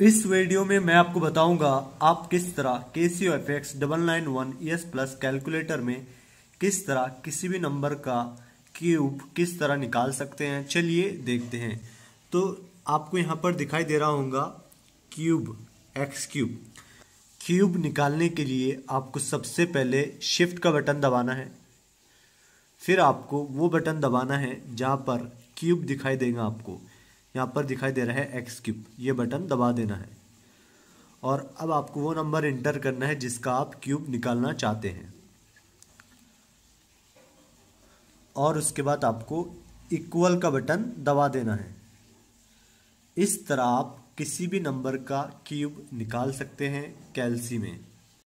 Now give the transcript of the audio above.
इस वीडियो में मैं आपको बताऊँगा आप किस तरह के C O F X double nine one S plus calculator में किस तरह किसी भी नंबर का क्यूब किस तरह निकाल सकते हैं। चलिए देखते हैं। तो आपको यहाँ पर दिखाई दे रहा होगा क्यूब एक्स क्यूब क्यूब निकालने के लिए आपको सबसे पहले शिफ्ट का बटन दबाना है। फिर आपको वो बटन दबाना है जहाँ पर क्यूब दिखाई देगा आपको। यहाँ पर दिखाई दे रहा है एक्स क्यूब ये बटन दबा देना है। और अब आपको वो नंबर इंटर करना है जिसका आप क्यूब निकालना चाहते हैं। और उसके बाद आपको इक्वल का बटन दबा देना है। इस तरह आप किसी भी नंबर का क्यूब निकाल सकते हैं कैलसी में।